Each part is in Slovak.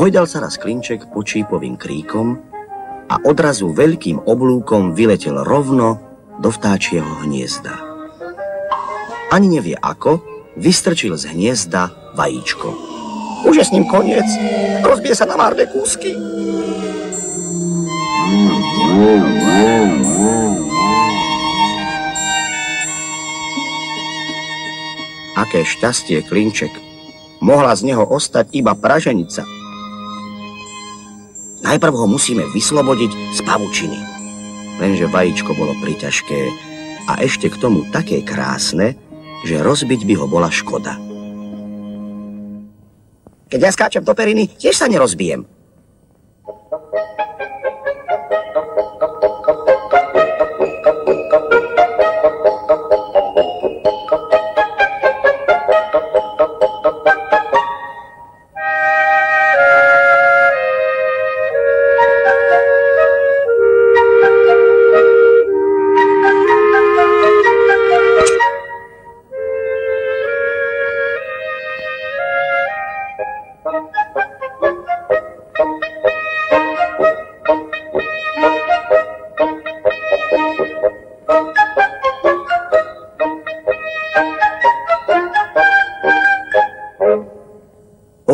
Hojdal sa raz klinček počípovým kríkom a odrazu veľkým oblúkom vyletel rovno do vtáčieho hniezda. Ani nevie ako, vystrčil z hniezda vajíčko. Už je s ním koniec. Rozbije sa na márne kúsky. Aké šťastie, klinček. Mohla z neho ostať iba praženica. Najprv ho musíme vyslobodiť z pavučiny. Lenže vajíčko bolo priťažké a ešte k tomu také krásne, že rozbiť by ho bola škoda. Keď ja skáčem do periny, tiež sa nerozbijem.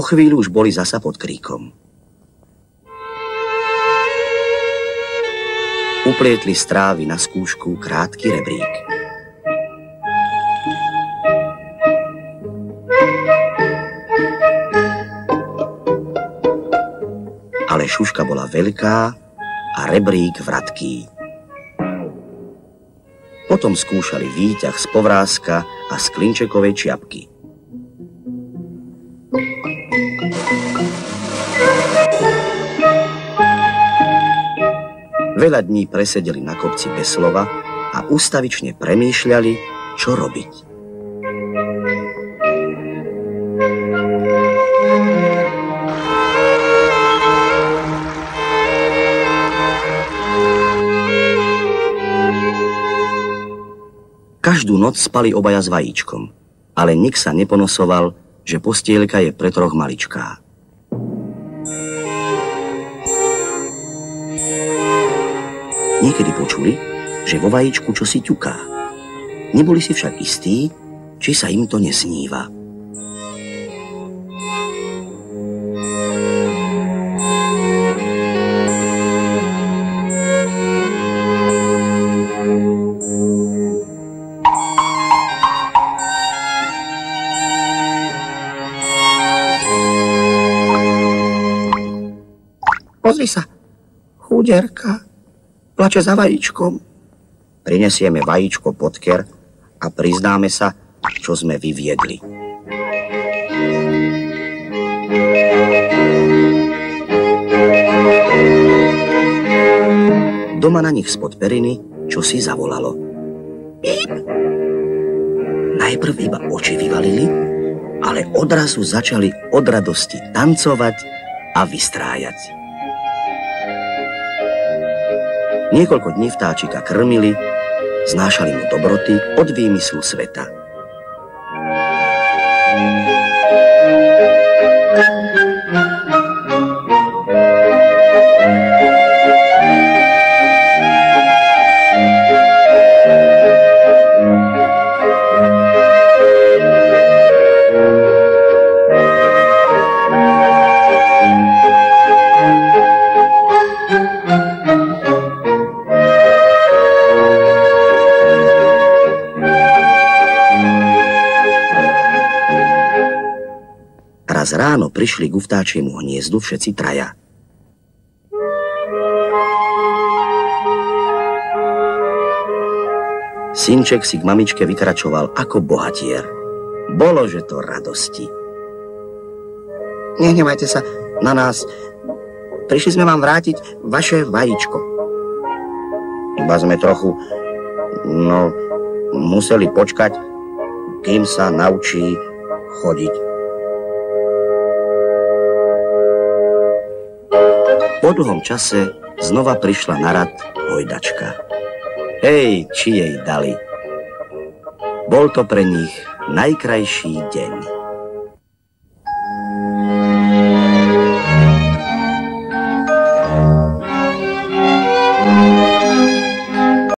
Chvíľu už boli zasa pod kríkom. Uplietli strávy na skúšku krátky rebrík. Ale šuška bola veľká a rebrík vratký. Potom skúšali výťah z povrázka a z klinčekovej čiapky. Veľa dní presedeli na kopci bez slova a ustavične premýšľali, čo robiť. Noc spali obaja s vajíčkom, ale nik sa neponosoval, že postielka je pre troch maličká. Niekedy počuli, že vo vajíčku čosi ťuká. Neboli si však istí, či sa im to nesníva. Pozri sa, chuderka plače za vajíčkom. Prinesieme vajíčko pod ker a priznáme sa, čo sme vyviedli. Doma na nich spod periny, čo si zavolalo. Píp! Najprv iba oči vyvalili, ale odrazu začali od radosti tancovať a vystrájať. Niekoľko dní vtáčika krmili, znášali mu dobroty od výmyslu sveta. Ráno prišli k vtáčiemu hniezdu všetci traja. Synček si k mamičke vykračoval ako bohatier. Bolo, že to radosti. Nehnevajte sa na nás. Prišli sme vám vrátiť vaše vajíčko. Iba sme trochu, no, museli počkať, kým sa naučí chodiť. Po dlhom čase znova prišla na rad hojdačka. Hej, či jej dali. Bol to pre nich najkrajší deň.